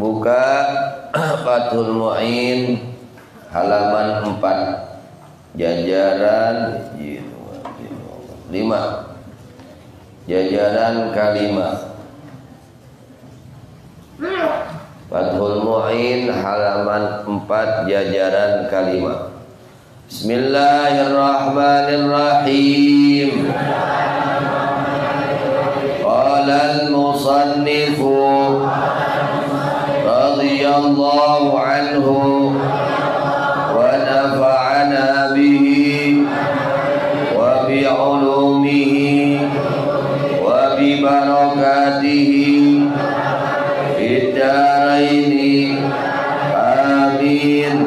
buka Fathul Mu'in halaman 4 jajaran lima. Jajaran kalima Fathul Mu'in halaman 4 jajaran kalima Bismillahirrahmanirrahim. Qala al-musannifu radhiyallahu anhu ونفعنا به وبعلومه وببركاته في الدارين. آمين.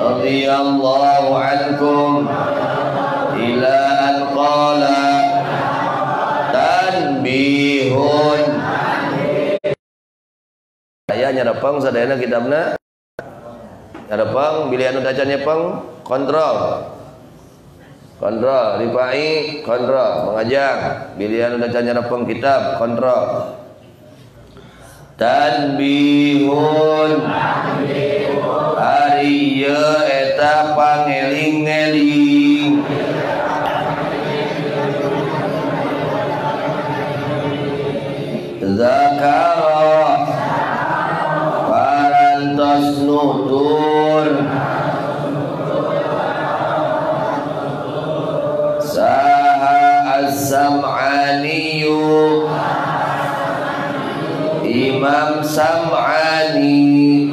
رضي الله عنكم. إلى أن قال Nyarapang sadayana kitabna ada pang bilian udah acaranya pang kontrol. Kontrol ripai kontrol. Mengajar bilian udah acaranya pang kitab kontrol. Tanbihun. Hari ye eta pangeling-eling. Zakara nutur saha as-sam'aniyu Imam Sam'ani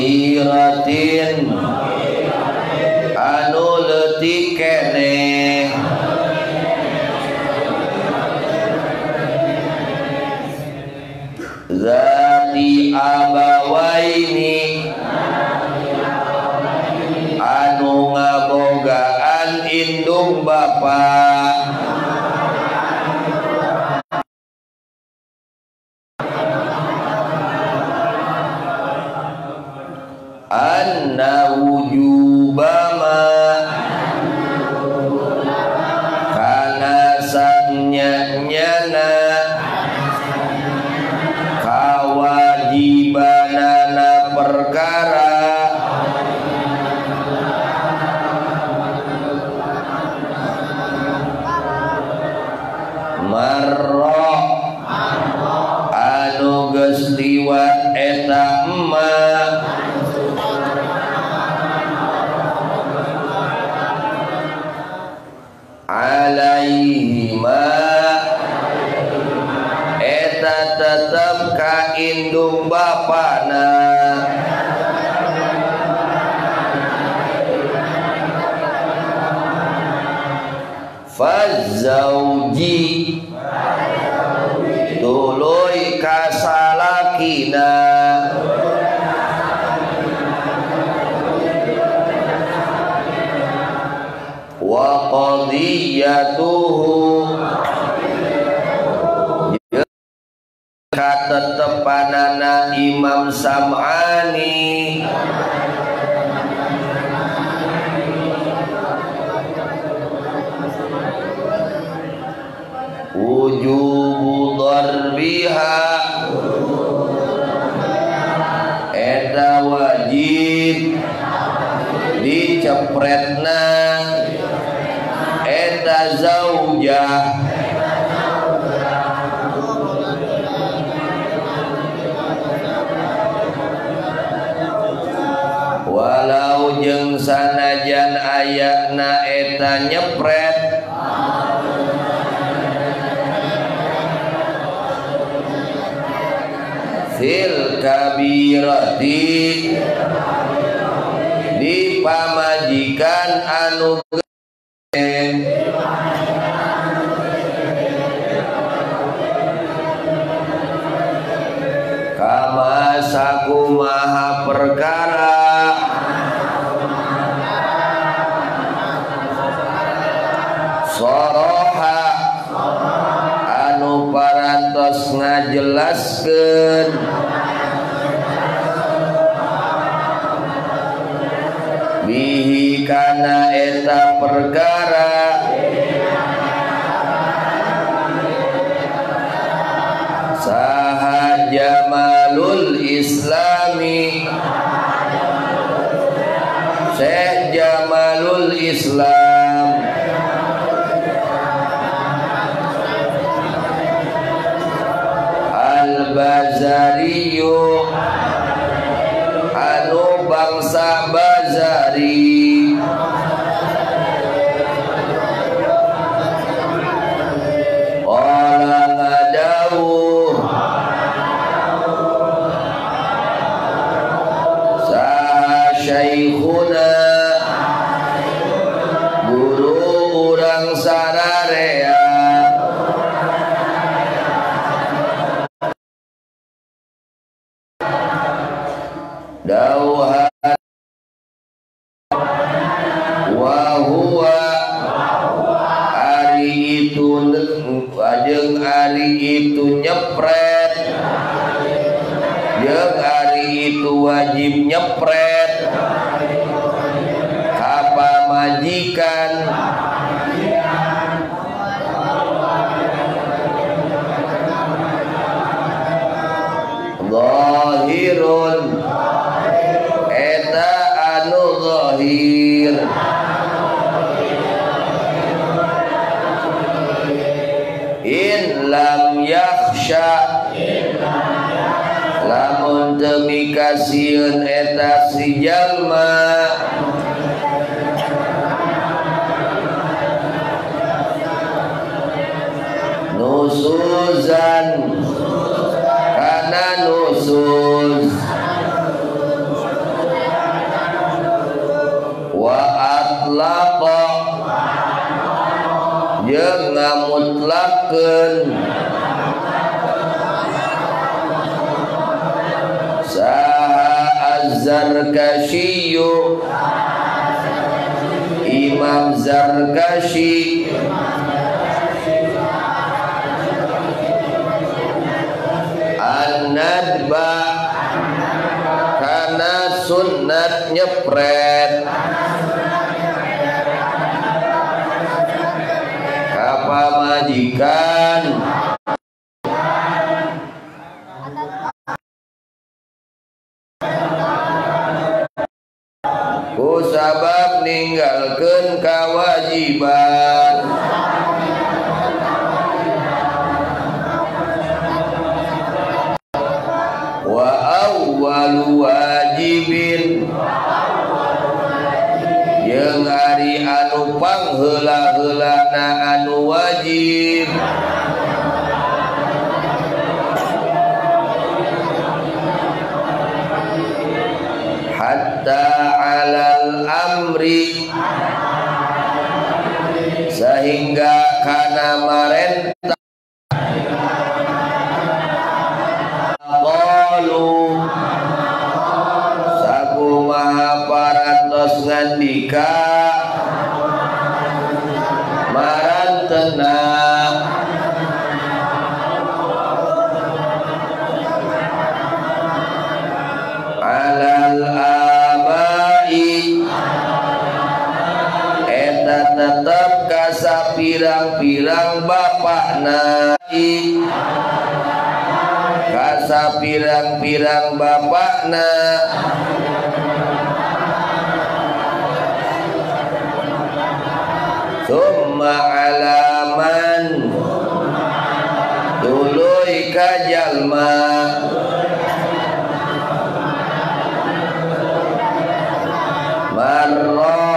Sahiratin anu leutik keneh Zati abawaini. Anu ngabogaan indung bapa ngajelaskeun bihi kana eta perkara yakhsha Lamun demi kasieun eta si jalma. Nusuzan. Kana nusuz. Wa atlaqa Jeung ngamutlakeun Saha Az-Zarkashiyu Imam Zarkashi. An-Nadba. Karena sunnat nyepret Apa majikan alal amri. Sehingga kana marentah pirang-pirang bapakna kasa pirang-pirang bapakna summa alaman. Tuluy ka jalma. Marra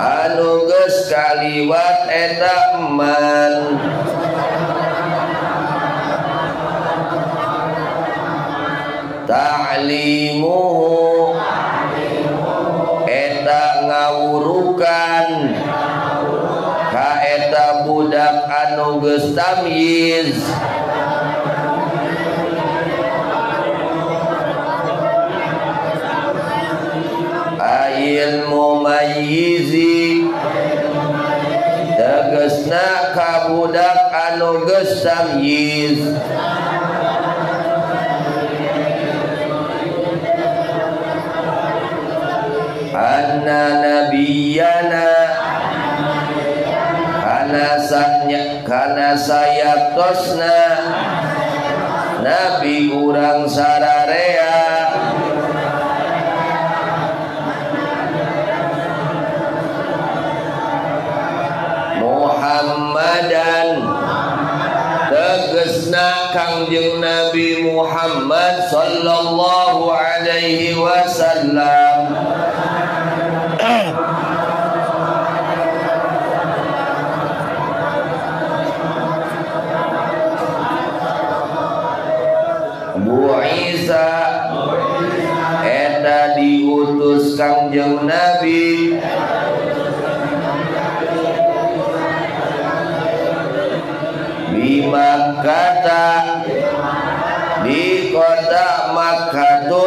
anu geus kaliwat Rahman. Ta'limuhu. Eta ngawurukan. Ka eta budak anu geus tamyiz. Anu geus tamyiz anna nabiyana kana sanya kana saya tosna nabi urang sararea kangjeng Nabi Muhammad sallallahu alaihi wasallam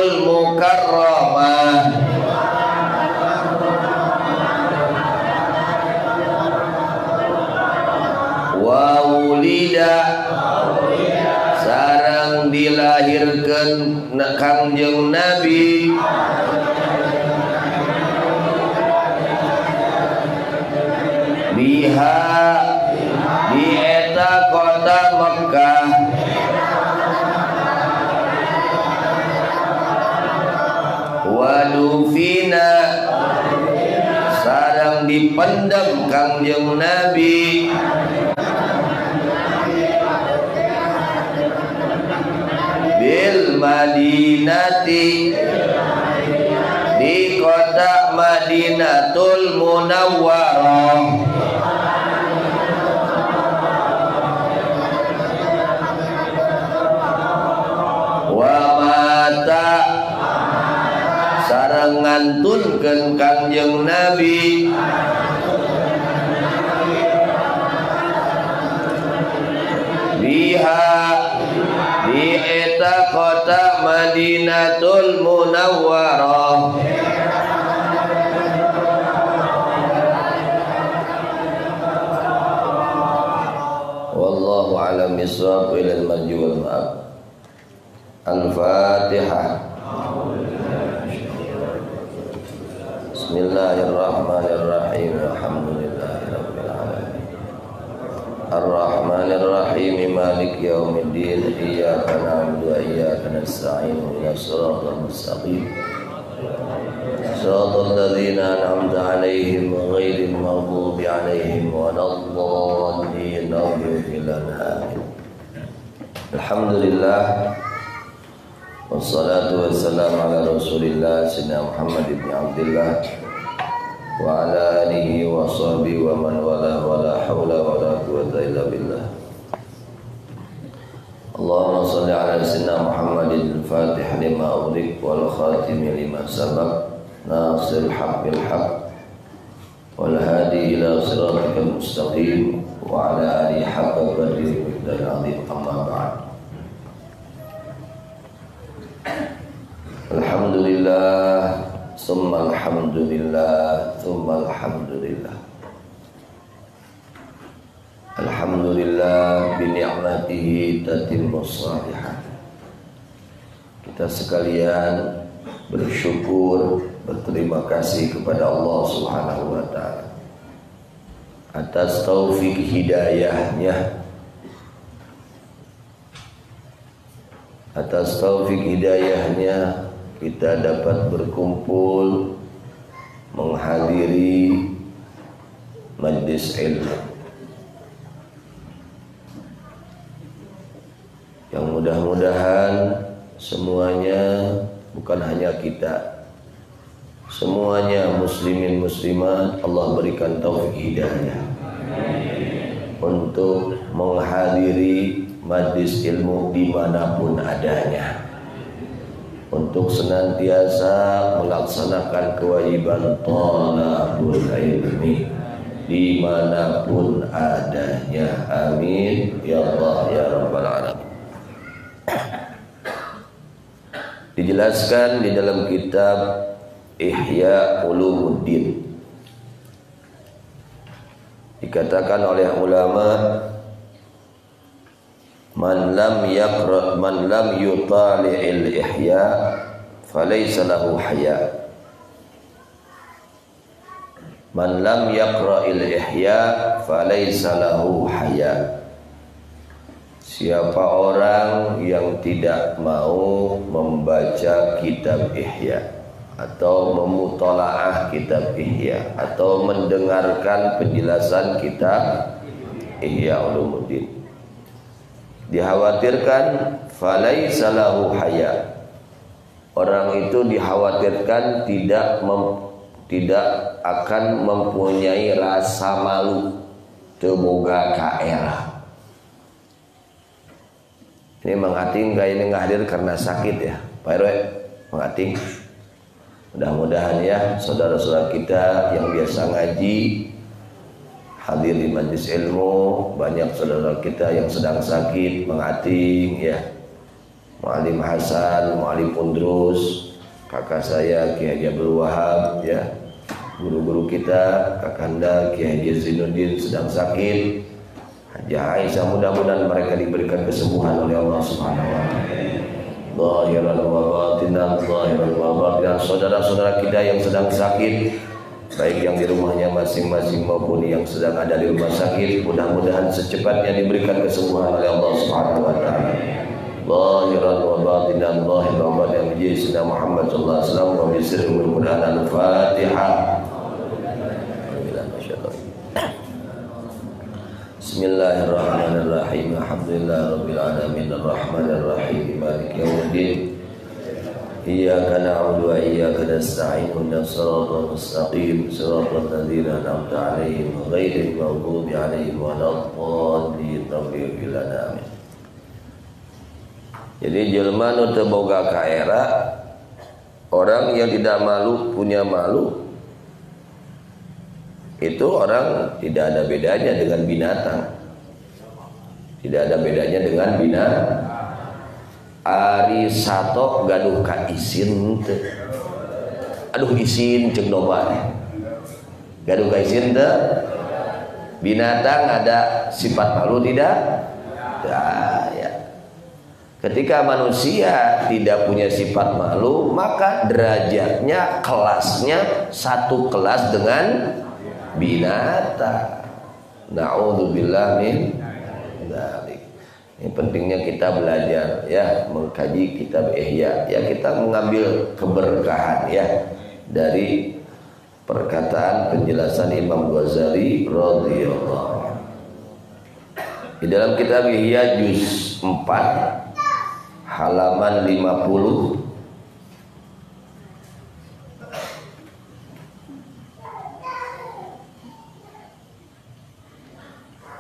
Makkatul Mukarramah. Wa wulida. Sarang dilahirkan kangjeng Nabi dipendam kangjeng Nabi bil Madinati. Di kota Madinatul Munawwarah ngantunkeun Kangjeng Nabi. Biha di eta kota Madinatul Munawwarah. Wallahu alam bisawab ila al-marji wal ma'ab. Al-fatihah بسم الله الرحمن الرحيم الحمد لله رب العالمين. الرحمن الرحيم مالك يوم الدين إياك نعبد وإياك نستعين إلى الصراط المستقيم. صراط الذين أنعمت عليهم غير المغضوب عليهم ولا الضالين أمين إلى الحمد لله والصلاة والسلام على رسول الله سيدنا محمد بن عبد الله. وعلى آله وصحبه ومن والاه ولا حول ولا قوة إلا بالله. اللهم صل على سيدنا محمد الفاتح لما أغلق والخاتم لما سبق ناصر الحق بالحق والهادي إلى صراطك المستقيم وعلى آله حق قدره ومقدار العظيم. أما بعد. الحمد لله Summa alhamdulillah Summa alhamdulillah. Alhamdulillah Bini'matihi tatimmu salihan Kita sekalian bersyukur Berterima kasih kepada Allah subhanahu wa ta'ala Atas taufik hidayahnya Atas taufik hidayahnya kita dapat berkumpul menghadiri majlis ilmu. Yang mudah-mudahan semuanya bukan hanya kita semuanya muslimin muslimat Allah berikan taufik hidayah untuk menghadiri majlis ilmu di mana pun adanya untuk senantiasa melaksanakan kewajiban tolabul ilmi di mana pun adanya. Amin. Ya Allah ya Rabbal Alamin. Dijelaskan di dalam kitab Ihya Ulumuddin. Dikatakan oleh ulama man lam yaqra man lam yutali'il ihya falaysa lahu haya. Man lam yaqra'il ihya falaysa lahu haya. Siapa orang yang tidak mau membaca kitab Ihya atau memutolaah kitab Ihya atau mendengarkan penjelasan kitab Ihya Ulumuddin dikhawatirkan falaisa lahu haya. Orang itu dikhawatirkan tidak mem, tidak akan mempunyai rasa malu. Temoga kaera ini Mang Ating ini hadir karena sakit ya? Pak RW Mang Ating mudah-mudahan ya saudara-saudara kita yang biasa ngaji hadir di majlis ilmu banyak saudara kita yang sedang sakit mengating ya. Mu'alim Hasan, Mu'alim Pundrus kakak saya Kiai Abdul Wahab ya. Guru-guru kita kakanda Kiai Zainuddin sedang sakit. Haji Aisyah mudah-mudahan mereka diberikan kesembuhan oleh Allah Subhanahu wa taala. Zahiran wa batinan Zahiran wa Saudara-saudara kita yang sedang sakit baik yang di rumahnya masing-masing maupun yang sedang ada di rumah sakit mudah-mudahan secepatnya diberikan kesembuhan oleh Allah Subhanahu wa taala. Zahiran wa batinan zahiran wa batinan. Bi Muhammad sallallahu alaihi wasallam wa bi sirri al-Fatihah. Bismillahirrahmanirrahim. Alhamdulillah Rabbil Alamin Malik Yawmuddin إياك نعبد وإياك نستعين اهدنا الصراط المستقيم صراط الذين أنعمت عليهم غير المغضوب عليهم ولا الضالين تغفر لنا آمين Jadi jelma nu teu boga kaera orang yang tidak malu punya malu itu orang tidak ada bedanya dengan binatang. Tidak ada bedanya dengan binatang Ari sato gaduh ka teu. Aduh isin cek domba Gaduh ka teu. Binatang ada sifat malu tidak? Ya, ya. Ketika manusia tidak punya sifat malu, maka derajatnya, kelasnya satu kelas dengan binatang. Nauzubillah min dzalik. Ini pentingnya kita belajar ya mengkaji kitab Ihya. Ya kita mengambil keberkahan ya dari perkataan penjelasan Imam Ghazali radhiyallahu Di dalam kitab Ihya juz 4 halaman 50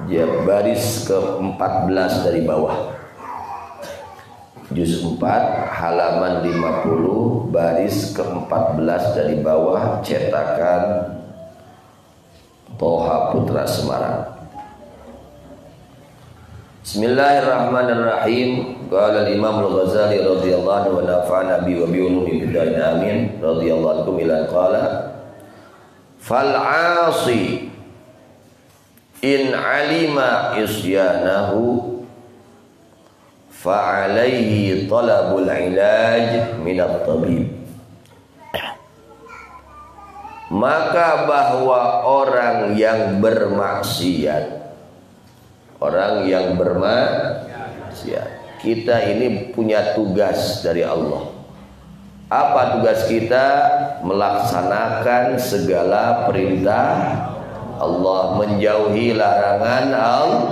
ya baris ke-14 dari bawah. Juz 4 halaman 50 baris ke-14 dari bawah cetakan Toha Putra Semarang. Bismillahirrahmanirrahim. Qala al-Imam al-Ghazali radhiyallahu anhu wa nafa'ana bi wa bi ulumi bidain amin. Radhiyallahu anhu ila qala fal 'asi in alima isyanahu fa'alaihi talabul ilaj minat tabib. Maka bahwa orang yang bermaksiat orang yang bermaksiat kita ini punya tugas dari Allah. Apa tugas kita? Melaksanakan segala perintah Allah menjauhi larangan Allah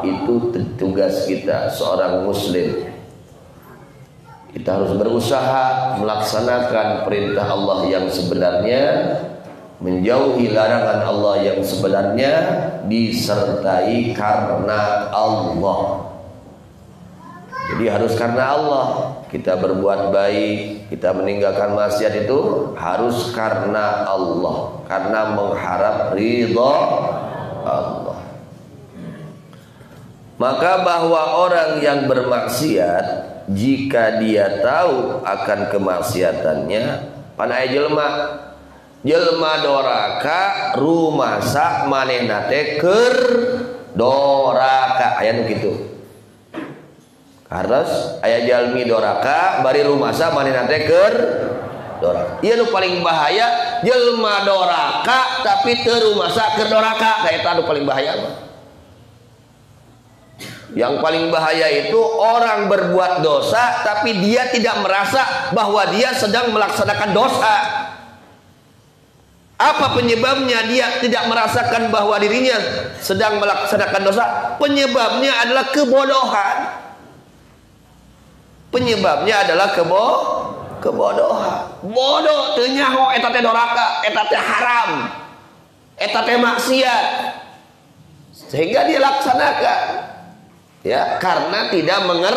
itu tugas kita seorang muslim. Kita harus berusaha melaksanakan perintah Allah yang sebenarnya menjauhi larangan Allah yang sebenarnya disertai karena Allah jadi harus karena Allah. Kita berbuat baik, kita meninggalkan maksiat itu harus karena Allah, karena mengharap ridha Allah. Maka bahwa orang yang bermaksiat jika dia tahu akan kemaksiatannya, panai jelma. Jelma doraka manehna teh keur doraka. Aya nu kitu harus ayah jalmi doraka bari rumasa manehna teh keur doraka ieu nu paling bahaya jelma doraka tapi teu rumasa keur doraka eta nu paling bahaya mah yang paling bahaya itu orang berbuat dosa tapi dia tidak merasa bahwa dia sedang melaksanakan dosa. Apa penyebabnya dia tidak merasakan bahwa dirinya sedang melaksanakan dosa? Penyebabnya adalah kebodohan. Penyebabnya adalah kebo kebodohan. Bodoh teu nyaho eta teh doraka, eta haram. Eta teh maksiat. Sehingga dia laksanakan ya karena tidak menger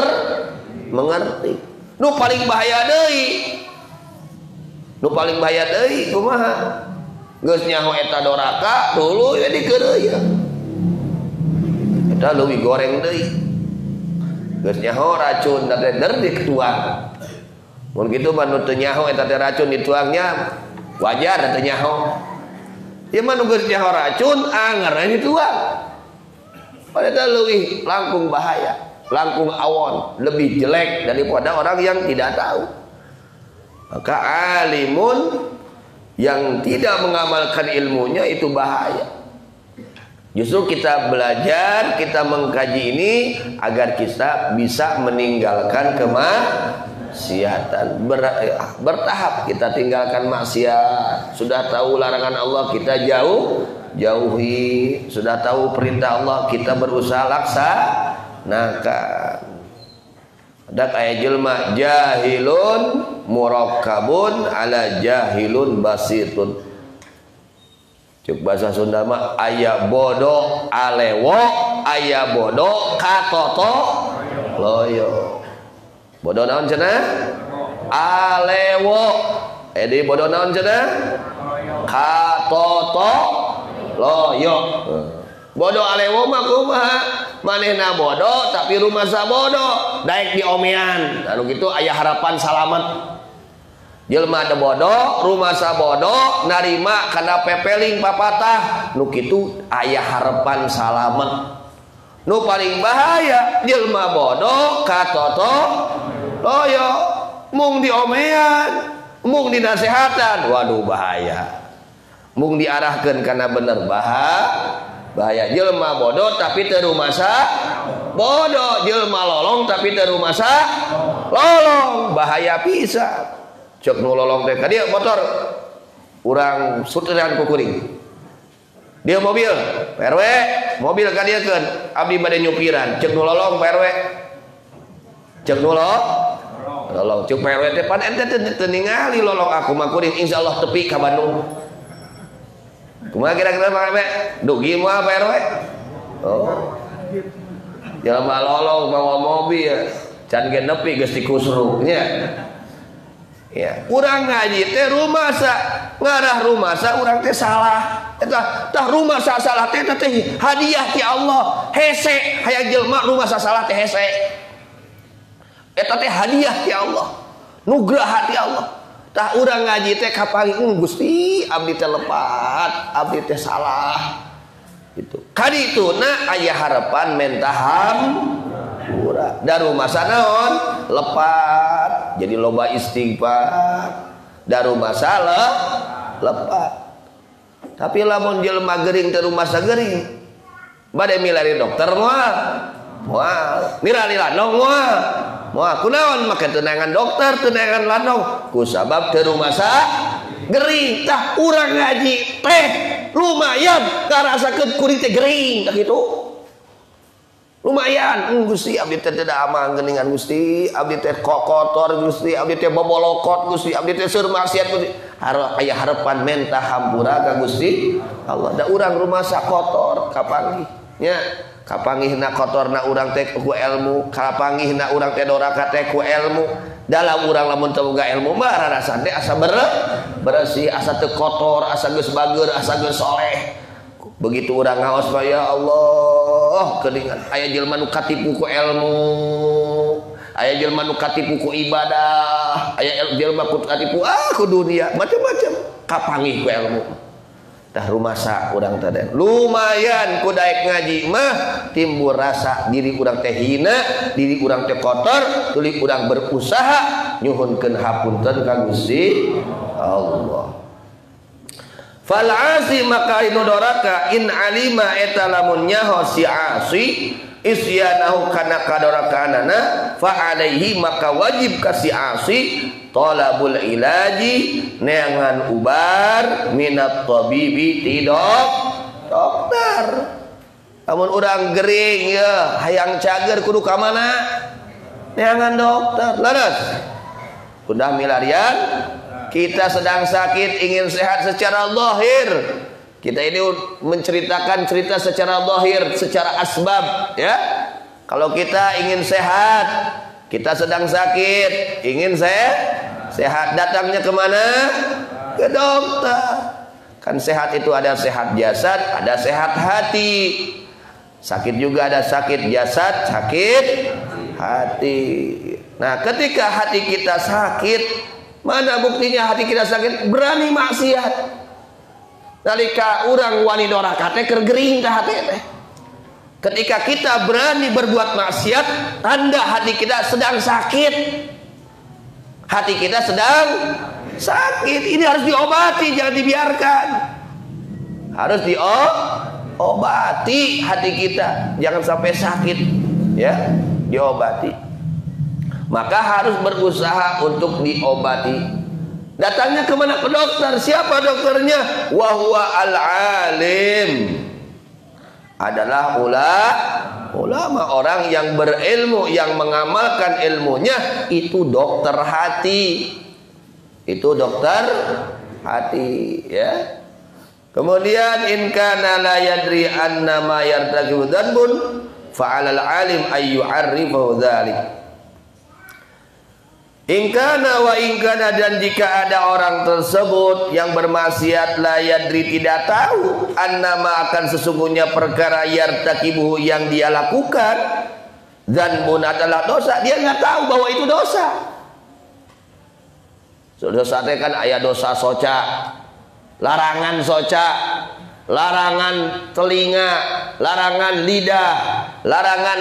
mengerti nu paling bahaya deui nu paling bahaya deui kumaha geus nyaho eta doraka dulu ya dikeureuy eta leuwih goreng deui geus nyaho racun da der dituang mun kitu mah nu teu nyaho eta teh racun dituangnya wajar teu nyaho ieu mah nu geus nyaho racun anger dituang Padahal lebih langkung bahaya, langkung awon, lebih jelek daripada orang yang tidak tahu. Maka alimun yang tidak mengamalkan ilmunya itu bahaya. Justru kita belajar, kita mengkaji ini agar kita bisa meninggalkan kemaksiatan. Ber, bertahap kita tinggalkan maksiat. Sudah tahu larangan Allah kita jauh jauhi sudah tahu perintah Allah kita berusaha laksa laksanakan ada ayat jelma jahilun murakkabun ala jahilun basitun cuk bahasa Sunda mah aya bodoh alewo aya bodoh katoto loyo. Bodoh naon cenah? Alewo. Edi bodoh naon cenah? Katoto loyo. Bodoh alewo mah kumaha? Manehna bodoh tapi rumah sa bodoh daek di omean. Lalu gitu ayah harapan salamet jelma ada bodoh rumah sa bodoh narima karena pepeling papatah. Nu kitu ayah harapan salamet. Nu paling bahaya jelma bodoh katoto loyo mung di omean mung di nasehatan waduh bahaya. Mung diarahkan karena bener bahaya. Bahaya. Jelma bodoh tapi terumasa bodoh. Jelma lolong tapi terumasa lolong. Bahaya bisa cek nu lolong teh dia motor. Kurang sutran kukuring dia mobil. PRW mobil kan dia kan. Abdi pada nyupiran. Cek nu lolong PRW cek nu lolong cek PRW teh pan ente teu ningali lolong aku mah kuring insyaallah tepi ka Bandung. Kumaha kira-kira Pak RW? Dugi apa RW? Oh. Jelema lolong bawa mobil, can ge nepi geus dikusruk nya. Ya, urang ngaji teh rumasa, ngarah rumasa urang teh salah. Eta tah rumasa salah teh teh hadiah ti Allah. Hese hayang jelema rumasa salah teh hese. Eta teh hadiah ti Allah. Nugrah ti Allah tak urang ngaji teh kapanging Gusti abdi teh lepat abdi teh salah itu kadituna aya harapan mentaham ura daru masa naon lepat jadi loba istighfar daru masalah lepat tapi lamun jelema gering teh rumah gering bade milari dokter moal moal mirali lanong moal Wah, kunaon make tenangan dokter, tenangan lanong. Ku sabab teu rumasa gering tah urang ngaji teh lumayan karasakeun kuring teh gering kitu. lumayan. Hmm, Gusti Abdi teh teu aman geningan Gusti. Abdi teh kotor Gusti. Abdi teh bobolokot Gusti. Abdi teh seur maksiat Gusti. Harap aya harapan menta hampura ka Gusti. Allah da urang rumah sak kotor kapangi nya kapangihna kotorna urang teh ku ilmu. Kapangihna urang teh doraka teh ku ilmu. Dalam urang lamun teu boga ilmu mah rarasan teh asa beres. Bersih asa teu kotor asa geus bageur asa geus soleh. begitu orang ngaos ya Allah kelingan. Aya jelma nu katipu ku ilmu. Aya jelma nu katipu ku ibadah. Aya jelma ku katipu ah ku dunia. Macam-macam. Kapangih ku ilmu. Tah rumasa urang teh lumayan ku daek ngaji mah timbul rasa diri urang teh hina diri urang teh kotor tuli urang berusaha nyuhunkeun hapunten ka Gusti Allah. Fal asi maka inu doraka in alima eta lamun nyaho si asi isyanahu kana kadorakanana fa alaihi maka wajib kasih asi talabul ilaji neangan ubar minat tabibi tidak dokter. Namun orang gering ya hayang cager kudu ka neangan dokter laras. Udah milarian kita sedang sakit ingin sehat secara lahir kita ini menceritakan cerita secara lahir secara asbab ya kalau kita ingin sehat kita sedang sakit, ingin saya sehat. Datangnya ke mana? Ke dokter. Kan sehat itu ada sehat jasad, ada sehat hati. Sakit juga ada sakit jasad, sakit hati. Nah, ketika hati kita sakit, mana buktinya hati kita sakit? Berani maksiat. Nalika orang wani doraka teh kergering ke hati teh. Ketika kita berani berbuat maksiat, tanda hati kita sedang sakit. Hati kita sedang sakit. Ini harus diobati, jangan dibiarkan. Harus diobati hati kita, jangan sampai sakit, ya, diobati. Maka harus berusaha untuk diobati. Datangnya ke mana ke dokter? Siapa dokternya? Wahwa al-alim adalah ulama orang yang berilmu yang mengamalkan ilmunya itu dokter hati itu dokter hati ya kemudian in kana la yadri anna ma yartakibu dhanbun alim ayyu arrifahu dzalik Ingkana wa ingkana dan jika ada orang tersebut yang bermaksiat la yadri tidak tahu annama akan sesungguhnya perkara yartakibuhu yang dia lakukan. Dan pun adalah dosa. Dia nggak tahu bahwa itu dosa. Dosa itu kan ayat dosa soca. Larangan soca. Larangan telinga. Larangan lidah. Larangan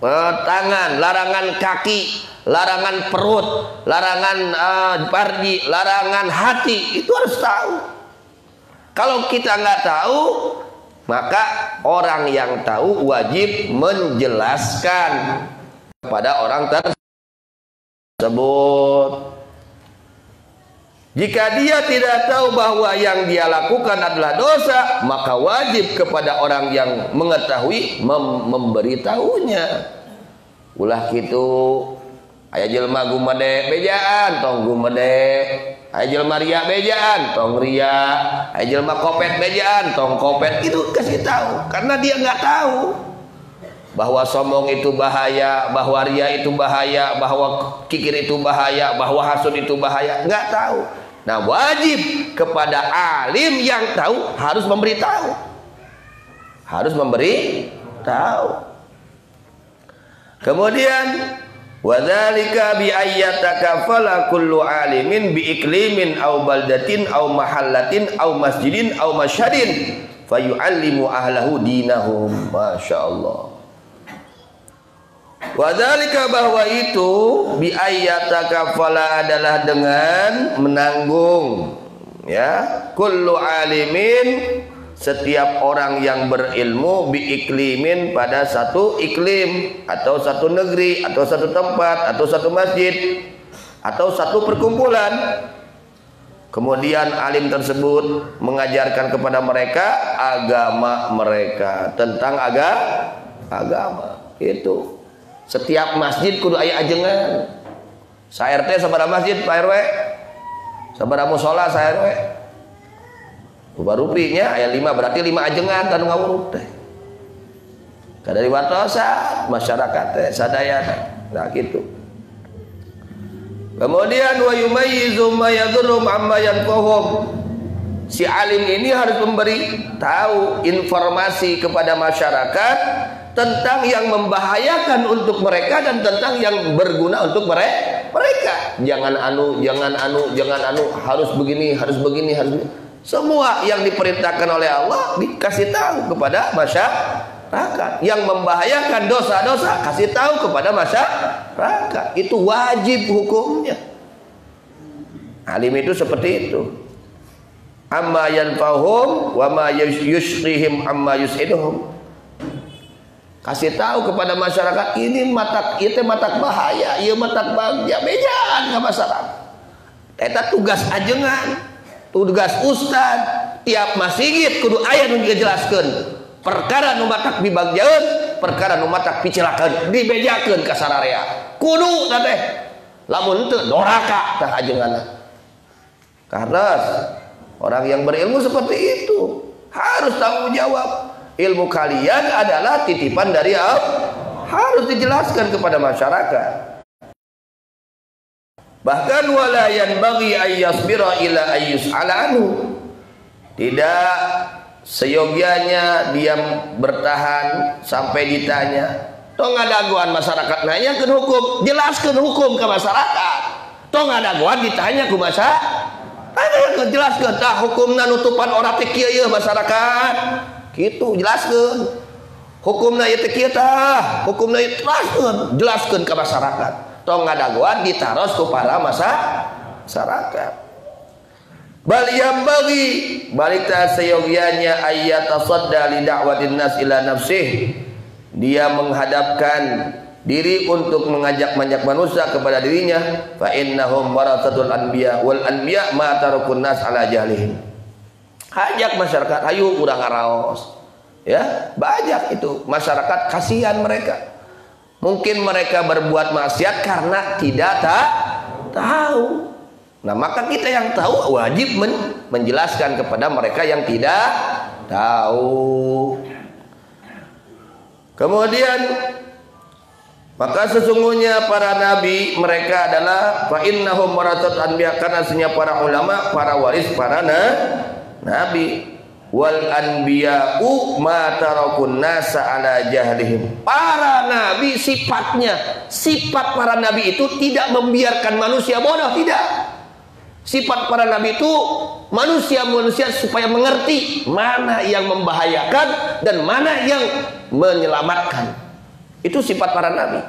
eh, tangan larangan kaki larangan perut, larangan uh, pardi, larangan hati, itu harus tahu. Kalau kita nggak tahu, maka orang yang tahu wajib menjelaskan kepada orang tersebut. Jika dia tidak tahu bahwa yang dia lakukan adalah dosa, maka wajib kepada orang yang mengetahui mem memberitahunya. Ulah gitu. Ayah jelma gumede bejaan tong gumede Ayah jelma ria bejaan tong ria. Ayah jelma kopet bejaan tong kopet. Itu kasih tahu karena dia nggak tahu bahwa sombong itu bahaya bahwa ria itu bahaya bahwa kikir itu bahaya bahwa hasud itu bahaya. Nggak tahu nah wajib kepada alim yang tahu harus memberitahu. Harus memberi tahu kemudian Wadhalika bi ayyatakafala kullu alimin bi iklimin aw baldatin aw mahallatin aw masjidin aw masyadin fayu'allimu ahlahu dinahum. Masya Allah. Wadhalika bahwa itu bi ayyatakafala adalah dengan menanggung. Ya kullu alimin setiap orang yang berilmu biiklimin pada satu iklim atau satu negeri atau satu tempat atau satu masjid atau satu perkumpulan. Kemudian alim tersebut mengajarkan kepada mereka agama mereka tentang aga agama. Itu setiap masjid kudu ayah ajengan saya RT sabara masjid Pak RW sabara musola saya RW Rupa rupinya ayat lima berarti lima ajengan tanu ngawuruk teh. Kadari watosa masyarakat teh sadaya nah gitu. Kemudian wa yumayyizu ma yadurrum amma yanfahum. Si alim ini harus memberi tahu informasi kepada masyarakat tentang yang membahayakan untuk mereka dan tentang yang berguna untuk mereka. Mereka jangan anu, jangan anu, jangan anu, harus begini, harus begini, harus begini Semua yang diperintahkan oleh Allah dikasih tahu kepada masyarakat. Yang membahayakan dosa-dosa kasih tahu kepada masyarakat. Itu wajib hukumnya. Alim itu seperti itu. Amma yanfahum wa ma yusrihim amma yusiduhum. Kasih tahu kepada masyarakat ini matak itu matak bahaya, ieu matak bagja bejaan ke masyarakat. Eta tugas ajengan tugas ustad tiap masjid kudu ayat nu dijelaskeun. Perkara nu matak dibagjaeun perkara nu matak picelakeun dibejakeun ka sararea. Kudu teh. Lamun teu doraka tah ajeunganna karena orang yang berilmu seperti itu harus tanggung jawab ilmu kalian adalah titipan dari Allah harus dijelaskan kepada masyarakat Bahkan walayan bagi ayyasbira ila ayyus ala anhu. Tidak seyogianya dia bertahan sampai ditanya. Tong ada guan masyarakat nanya ke hukum, jelaskan hukum ke masyarakat. Tong ada guan ditanya ke masyarakat. Ke jelaskan tah hukum nutupan orang kieu masyarakat. Gitu jelaskan. Hukumna ieu teh kieu tah, hukumna jelaskan, jelaskan ke masyarakat. Tong ngadaguan ditaros masa masyarakat. Bal yang bagi balik seyogianya ayat tasadda li da'watin nas ila nafsih. Dia menghadapkan diri untuk mengajak banyak manusia kepada dirinya. Fa innahum warathatul anbiya wal anbiya ma tarakun nas ala jahlihim ajak masyarakat ayo urang ngaraos ya banyak itu masyarakat kasihan mereka Mungkin mereka berbuat maksiat karena tidak tak tahu. Nah, maka kita yang tahu wajib men menjelaskan kepada mereka yang tidak tahu. Kemudian maka sesungguhnya para nabi mereka adalah fa innahum waratat anbiya karena para ulama para waris para na, nabi wal anbiya'u ma tarakun nasa ala jahlihim. Para nabi sifatnya sifat para nabi itu tidak membiarkan manusia bodoh tidak. Sifat para nabi itu manusia-manusia supaya mengerti mana yang membahayakan dan mana yang menyelamatkan. Itu sifat para nabi.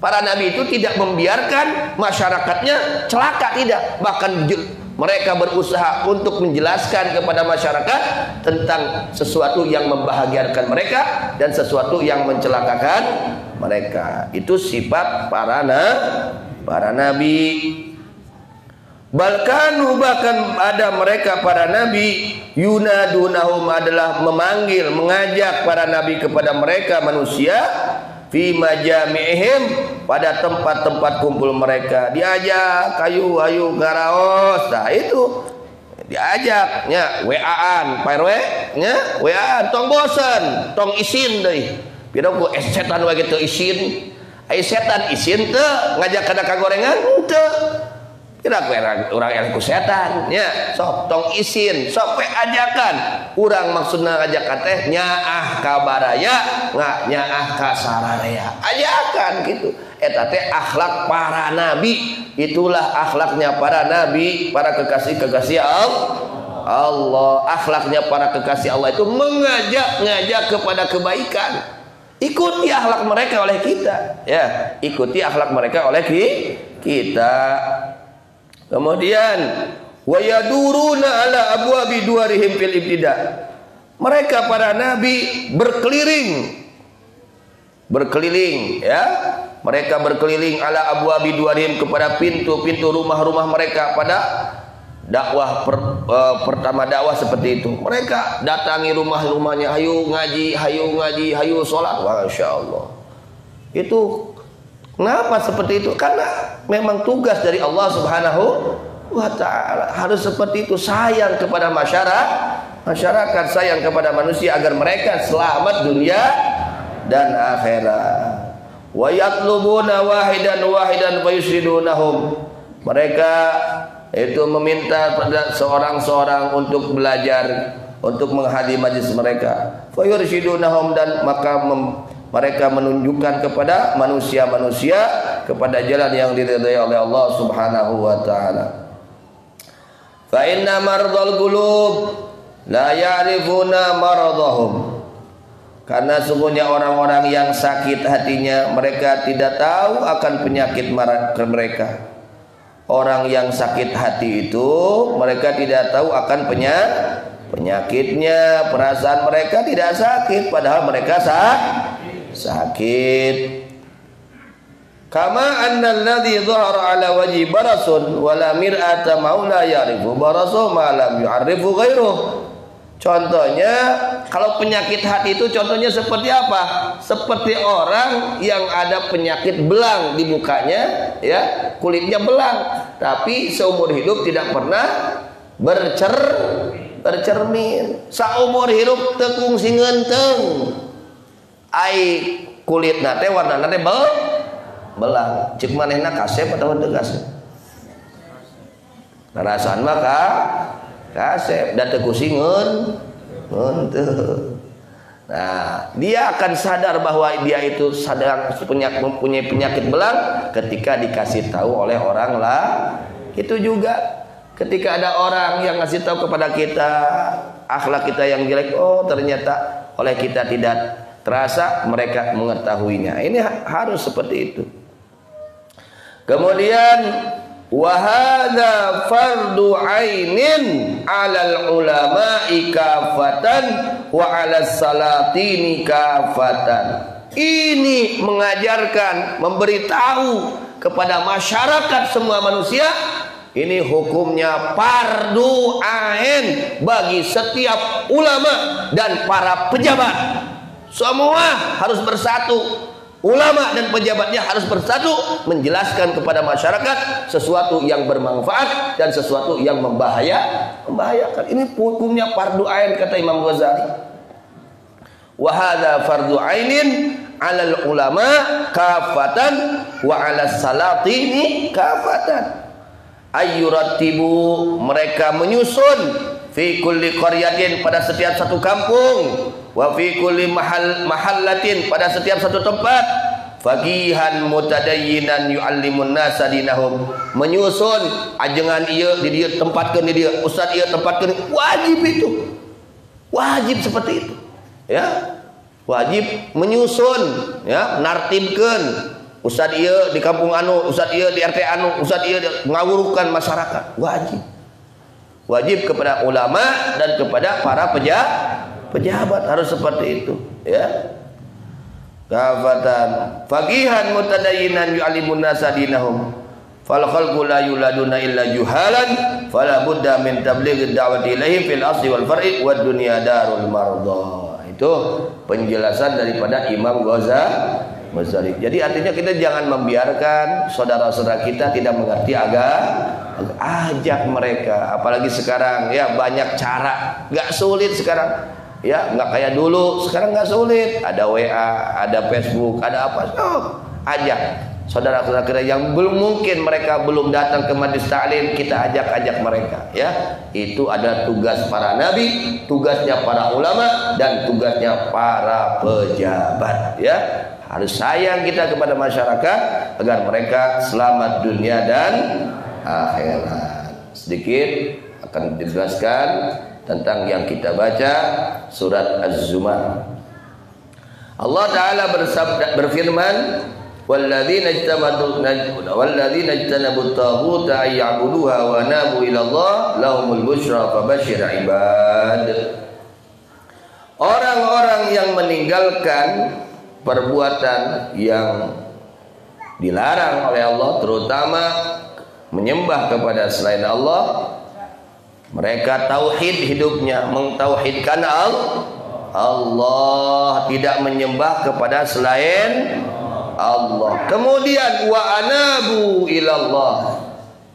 Para nabi itu tidak membiarkan masyarakatnya celaka tidak. Bahkan mereka berusaha untuk menjelaskan kepada masyarakat tentang sesuatu yang membahagiakan mereka dan sesuatu yang mencelakakan mereka. Itu sifat para na, para nabi. Bahkan bahkan ada mereka para nabi yunadunahum adalah memanggil, mengajak para nabi kepada mereka manusia fi majami'ihim pada tempat-tempat kumpul mereka. Diajak kayu ayu garaos. Nah itu. Diajaknya WA-an Pak RW nya? WA tong bosen tong isin deui pira ku es setan we gitu isin. Ai setan isin teu ngajak kada kagorengan teu Kira orang yang ku setan. Ya sok tong isin sok we ajakan. Urang maksudna ngajak teh nyaah kabaraya nggak nyaah ka sararea. Ajakan gitu. Eta teh akhlak para nabi. Itulah akhlaknya para nabi para kekasih-kekasih Allah Allah. Akhlaknya para kekasih Allah itu mengajak ngajak kepada kebaikan. Ikuti akhlak mereka oleh kita. Ya ikuti akhlak mereka oleh kita Kemudian wayaduruna ala abwabi duarihim fil ibtida. Mereka para nabi berkeliling. Berkeliling ya. Mereka berkeliling ala abwabi duarihim kepada pintu-pintu rumah-rumah mereka pada dakwah per, uh, pertama dakwah seperti itu. Mereka datangi rumah-rumahnya hayu ngaji hayu ngaji hayu sholat masya Allah. Itu Kenapa seperti itu? Karena memang tugas dari Allah Subhanahu wa taala. Harus seperti itu sayang kepada masyarakat, masyarakat sayang kepada manusia agar mereka selamat dunia dan akhirat. Wa yatlubuna wahidan wahidan fayusridunahum. Mereka itu meminta pada seorang-seorang untuk belajar untuk menghadiri majlis mereka. Fayursidunahum dan maka mereka menunjukkan kepada manusia-manusia kepada jalan yang diridhai oleh Allah Subhanahu wa taala. Fa inna mardal qulub la ya'rifuna maradahum. Karena sungguhnya orang-orang yang sakit hatinya mereka tidak tahu akan penyakit mereka. Orang yang sakit hati itu mereka tidak tahu akan penyakit penyakitnya, perasaan mereka tidak sakit padahal mereka sak sakit. Kama anna alladhi dhahara ala wajhi barasun wala mir'ata maula ya'rifu barasu ma lam yu'arifu ghairuh. Contohnya kalau penyakit hati itu contohnya seperti apa? Seperti orang yang ada penyakit belang di mukanya, ya kulitnya belang, tapi seumur hidup tidak pernah bercer bercermin. Saumur hidup tekung singenteng. Ai kulit nate warna nate bel belang. Cek manehna kasep atau teu kasep? Narasan maka kasep. Dan teu. Nah, dia akan sadar bahwa dia itu sedang punya mempunyai penyakit belang ketika dikasih tahu oleh orang lah. Itu juga ketika ada orang yang ngasih tahu kepada kita akhlak kita yang jelek, oh ternyata oleh kita tidak terasa mereka mengetahuinya. Ini harus seperti itu. Kemudian wahada fardu ainin alal ulama kafatan wa ala salatini kafatan. Ini mengajarkan, memberitahu kepada masyarakat semua manusia ini hukumnya fardu ain bagi setiap ulama dan para pejabat. Semua harus bersatu Ulama dan pejabatnya harus bersatu menjelaskan kepada masyarakat sesuatu yang bermanfaat dan sesuatu yang membahaya, membahayakan. Ini hukumnya fardu ain kata Imam Ghazali. Wa hadza fardu ainin 'alal ulama kafatan wa salatini kafatan. Ayyurattibu mereka menyusun fi kulli qaryatin pada setiap satu kampung wa fi kulli mahal mahallatin pada setiap satu tempat. Faqihan mutadayyinan yuallimun nasa dinahum. Menyusun ajengan ieu di dia tempatkeun di dia. Ustaz ieu tempatkeun wajib itu. Wajib seperti itu. Ya? Wajib menyusun ya? Nartibkeun ustaz ieu di kampung anu ustaz ieu di RT anu ustaz ieu ngawurukan masyarakat. Wajib. Wajib kepada ulama dan kepada para pejabat pejabat harus seperti itu ya. Kafatan. Faqihan mutadayyinan yu'allimun nasa dinahum. Fal khalqu la yuladuna illa juhalan. Fala budda min tabligh da'wati ilaihim fil asli wal far'i wad dunya darul marda. Itu penjelasan daripada Imam Ghazali. Jadi artinya kita jangan membiarkan saudara-saudara kita tidak mengerti agama, ajak mereka. Apalagi sekarang ya banyak cara, nggak sulit sekarang ya nggak kayak dulu. Sekarang nggak sulit. Ada WA ada Facebook ada apa. Oh, ajak saudara-saudara kita yang belum mungkin mereka belum datang ke majlis taklim kita ajak-ajak mereka ya. Itu ada tugas para nabi tugasnya para ulama dan tugasnya para pejabat ya. Harus sayang kita kepada masyarakat agar mereka selamat dunia dan akhirat. Sedikit akan dijelaskan tentang yang kita baca surat Az-Zumar. Allah taala bersabda berfirman walladzina ijtamadu walladzina ijtanabu wa nabu ila Allah lahumul ibad. Orang-orang yang meninggalkan perbuatan yang dilarang oleh Allah terutama menyembah kepada selain Allah mereka tauhid hidupnya, mentauhidkan Allah. Allah tidak menyembah kepada selain Allah. Kemudian wa anabu ilallah.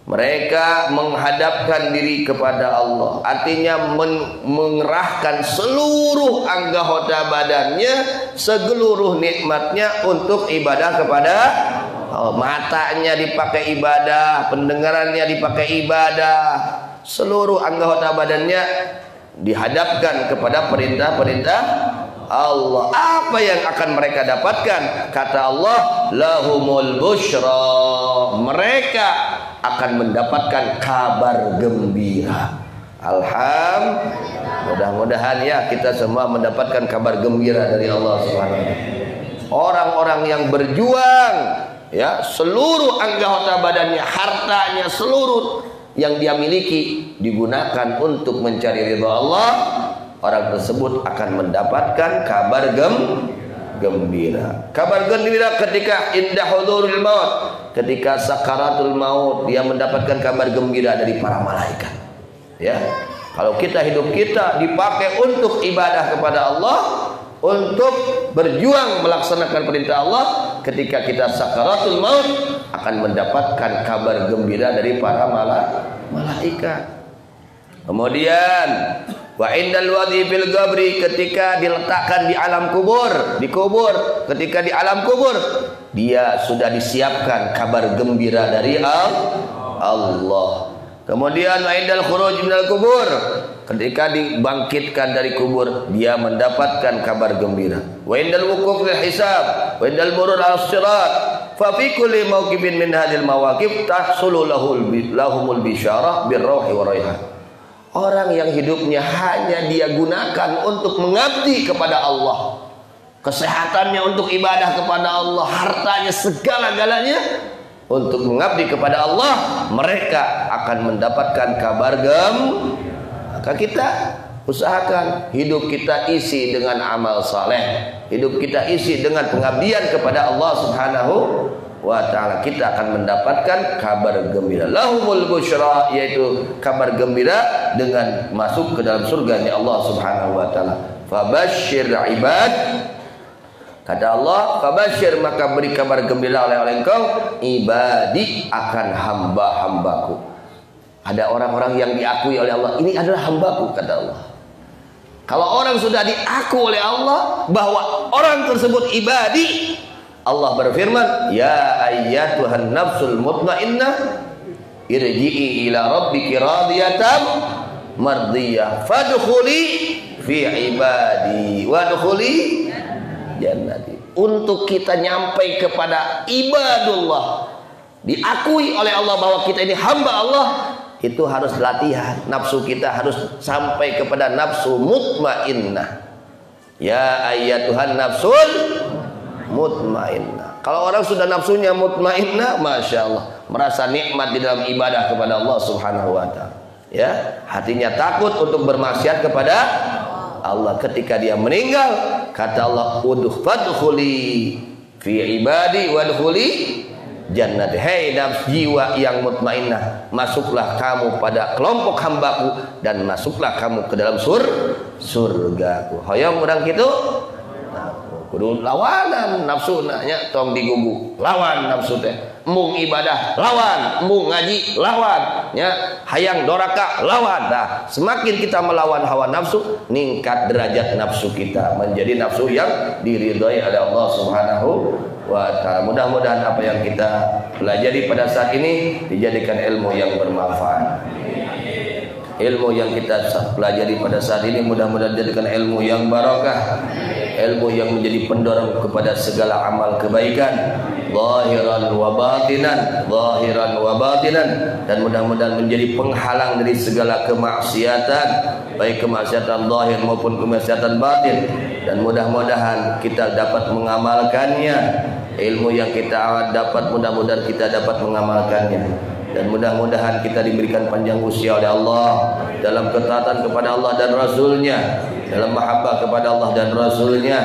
Mereka menghadapkan diri kepada Allah. Artinya men mengerahkan seluruh anggota badannya, seluruh nikmatnya untuk ibadah kepada Allah. Matanya dipakai ibadah, pendengarannya dipakai ibadah, seluruh anggota badannya dihadapkan kepada perintah-perintah Allah. Apa yang akan mereka dapatkan? Kata Allah, lahumul busyra. Mereka akan mendapatkan kabar gembira. Alhamdulillah. Mudah-mudahan ya kita semua mendapatkan kabar gembira dari Allah Subhanahu Orang-orang yang berjuang ya seluruh anggota badannya, hartanya, seluruh yang dia miliki digunakan untuk mencari ridha Allah, orang tersebut akan mendapatkan kabar gem gembira. Kabar gembira ketika indah hudurul maut, ketika sakaratul maut dia mendapatkan kabar gembira dari para malaikat. Ya. Kalau kita hidup kita dipakai untuk ibadah kepada Allah, untuk berjuang melaksanakan perintah Allah, ketika kita sakaratul maut akan mendapatkan kabar gembira dari para malaikat. Kemudian Wa indal wadi fil gabri ketika diletakkan di alam kubur, di kubur, ketika di alam kubur, dia sudah disiapkan kabar gembira dari Allah. Kemudian wa indal khuruj minal kubur, ketika dibangkitkan dari kubur, dia mendapatkan kabar gembira. Wa indal wukuf lil hisab, wa indal murur al sirat, fa fi kulli mawqifin min hadhil mawaqif tahsulu lahul bisyarah birrauhi wa raihan. Orang yang hidupnya hanya dia gunakan untuk mengabdi kepada Allah. Kesehatannya untuk ibadah kepada Allah, hartanya segala-galanya untuk mengabdi kepada Allah, mereka akan mendapatkan kabar gem. Maka kita usahakan hidup kita isi dengan amal saleh, hidup kita isi dengan pengabdian kepada Allah Subhanahu wa taala. Kita akan mendapatkan kabar gembira. Lahumul busyra yaitu kabar gembira dengan masuk ke dalam surga Allah Subhanahu wa taala. Fabasyir ibad. Kata Allah fabasyir maka beri kabar gembira oleh oleh engkau ibadi akan hamba-hambaku. Ada orang-orang yang diakui oleh Allah ini adalah hambaku kata Allah kalau orang sudah diaku oleh Allah bahwa orang tersebut ibadi Allah berfirman, "Ya ayyatuhan nafsul mutmainnah, irji'i ila rabbiki radiyatan mardiyah, fadkhuli fi ibadi wadkhuli jannati." Untuk kita nyampai kepada ibadullah, diakui oleh Allah bahwa kita ini hamba Allah, itu harus latihan. Nafsu kita harus sampai kepada nafsu mutmainnah. Ya ayyatuhan nafsul mutmainnah. Kalau orang sudah nafsunya mutmainnah, masya Allah, merasa nikmat di dalam ibadah kepada Allah Subhanahu Wa Taala. Ya, hatinya takut untuk bermaksiat kepada Allah. Ketika dia meninggal, kata Allah, "Udkhuli fi ibadi wadkhuli jannati." Hei nafs jiwa yang mutmainnah, masuklah kamu pada kelompok hambaku dan masuklah kamu ke dalam sur surgaku. Hoyong orang gitu kudu lawanan nafsu nanya tong digugu lawan nafsu teh. Mung ibadah lawan. Mung ngaji lawan. Ya hayang doraka lawan. Nah semakin kita melawan hawa nafsu ningkat derajat nafsu kita menjadi nafsu yang diridhoi oleh Allah Subhanahu wa taala. Mudah-mudahan apa yang kita pelajari pada saat ini dijadikan ilmu yang bermanfaat ilmu yang kita pelajari pada saat ini mudah-mudahan dijadikan ilmu yang barakah ilmu yang menjadi pendorong kepada segala amal kebaikan. Zahiran wa batinan. Zahiran wa batinan. Dan mudah-mudahan menjadi penghalang dari segala kemaksiatan. Baik kemaksiatan zahir maupun kemaksiatan batin. Dan mudah-mudahan kita dapat mengamalkannya. Ilmu yang kita dapat mudah-mudahan kita dapat mengamalkannya dan mudah-mudahan kita diberikan panjang usia oleh Allah dalam ketaatan kepada Allah dan Rasulnya dalam mahabbah kepada Allah dan Rasulnya.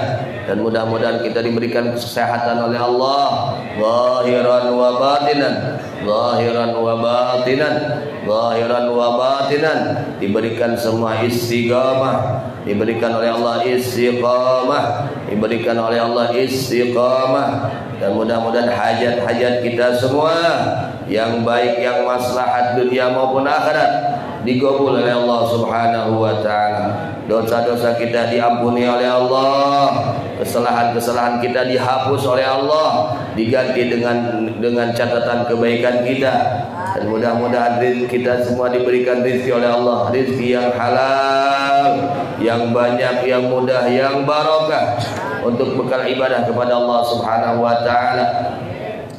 Dan mudah-mudahan kita diberikan kesehatan oleh Allah zahiran wa batinan zahiran wa batinan zahiran wa batinan. Diberikan semua istiqamah. Diberikan oleh Allah istiqamah. Diberikan oleh Allah istiqamah. Dan mudah-mudahan hajat-hajat kita semua yang baik yang maslahat dunia maupun akhirat digabul oleh Allah Subhanahu wa taala. Dosa-dosa kita diampuni oleh Allah, kesalahan-kesalahan kita dihapus oleh Allah, diganti dengan dengan catatan kebaikan kita. Dan mudah-mudahan kita semua diberikan rezeki oleh Allah, rezeki yang halal, yang banyak, yang mudah, yang barokah untuk bekal ibadah kepada Allah Subhanahu wa taala.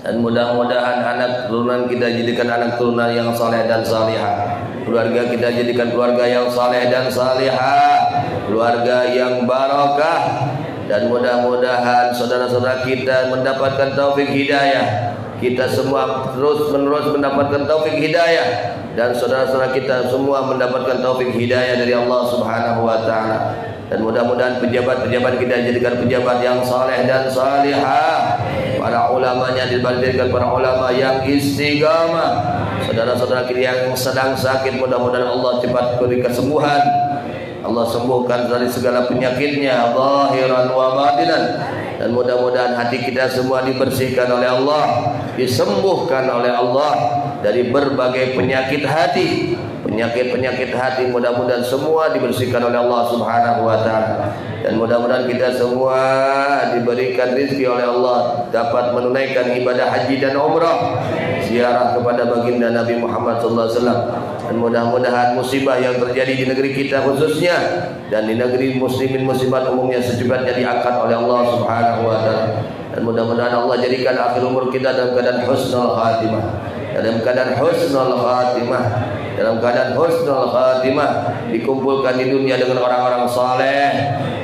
Dan mudah-mudahan anak turunan kita jadikan anak turunan yang saleh dan salihah. Keluarga kita jadikan keluarga yang saleh dan salihah. Keluarga yang barokah. Dan mudah-mudahan saudara-saudara kita mendapatkan taufik hidayah kita semua terus menerus mendapatkan taufik hidayah. Dan saudara-saudara kita semua mendapatkan taufik hidayah dari Allah Subhanahu wa taala. Dan mudah-mudahan pejabat-pejabat kita jadikan pejabat yang saleh dan salihah. Para ulamanya dibandingkan para ulama yang istiqamah. Saudara-saudara kita yang sedang sakit mudah-mudahan Allah cepat beri kesembuhan. Allah sembuhkan dari segala penyakitnya zahiran wa batinan dan mudah-mudahan hati kita semua dibersihkan oleh Allah disembuhkan oleh Allah dari berbagai penyakit hati penyakit-penyakit hati mudah-mudahan semua dibersihkan oleh Allah Subhanahu wa taala. Dan mudah-mudahan kita semua diberikan rezeki oleh Allah dapat menunaikan ibadah haji dan umrah ziarah kepada baginda Nabi Muhammad sallallahu alaihi wasallam. Dan mudah-mudahan musibah yang terjadi di negeri kita khususnya dan di negeri muslimin muslimat umumnya secepatnya diangkat oleh Allah Subhanahu wa taala. Dan mudah-mudahan Allah jadikan akhir umur kita dalam keadaan husnul khatimah. Dalam keadaan husnul khatimah dalam keadaan husnul khatimah dikumpulkan di dunia dengan orang-orang saleh.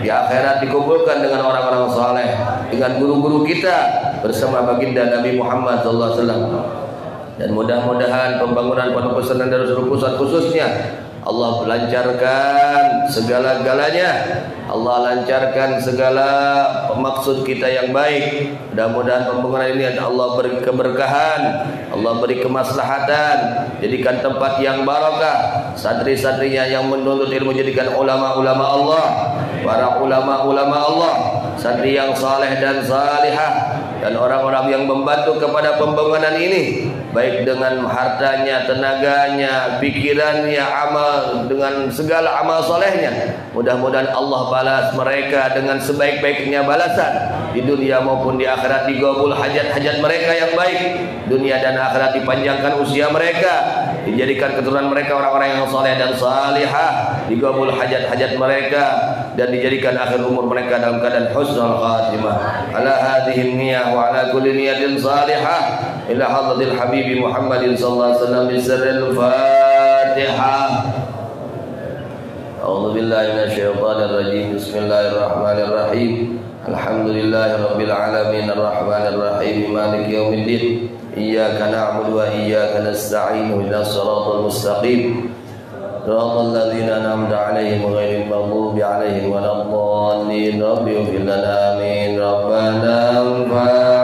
Di akhirat dikumpulkan dengan orang-orang saleh. Dengan guru-guru kita bersama baginda Nabi Muhammad sallallahu alaihi wasallam. Dan mudah-mudahan pembangunan pondok pesantren Darul Pusat khususnya Allah lancarkan segala-galanya. Allah lancarkan segala maksud kita yang baik. Mudah-mudahan pembangunan ini Allah beri keberkahan Allah beri kemaslahatan jadikan tempat yang barakah santri-santrinya yang menuntut ilmu jadikan ulama-ulama Allah. Para ulama-ulama Allah santri yang saleh dan salihah. Dan orang-orang yang membantu kepada pembangunan ini baik dengan hartanya, tenaganya, pikirannya, amal dengan segala amal solehnya. Mudah-mudahan Allah balas mereka dengan sebaik-baiknya balasan di dunia maupun di akhirat digabul hajat-hajat mereka yang baik. Dunia dan akhirat dipanjangkan usia mereka, dijadikan keturunan mereka orang-orang yang soleh dan salihah, digabul hajat-hajat mereka dan dijadikan akhir umur mereka dalam keadaan husnul khatimah. Ala hadhihi niyah wa ala kulli niyatin salihah إلى حضرة الحبيب محمد صلى الله عليه وسلم بسر الفاتحة. أعوذ بالله من الشيطان الرجيم. بسم الله الرحمن الرحيم. الحمد لله رب العالمين. الرحمن الرحيم. مالك يوم الدين. إياك نعبد وإياك نستعين. إلى الصراط المستقيم. صراط الذين أنعمت عليهم غير المغضوب عليهم ولا الضالين. رب اغفر لنا آمين. ربنا انفعنا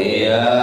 iya.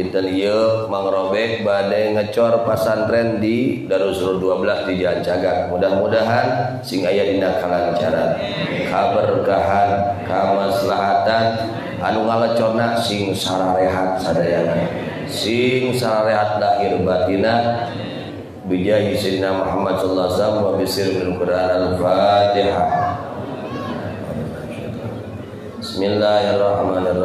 dinten iya Mang Robek badai ngecor pasantren di Darussalam 12 di Jalan Cagak. Mudah-mudahan sing aya dina kalancaran, kaberkahan, kamaslahatan anu ngalecorna sing sararehat sadayana. Sing sararehat lahir batina bijahi sayyidina Muhammad sallallahu alaihi wasallam wa bisir Quran al-Fatihah. Bismillahirrahmanirrahim.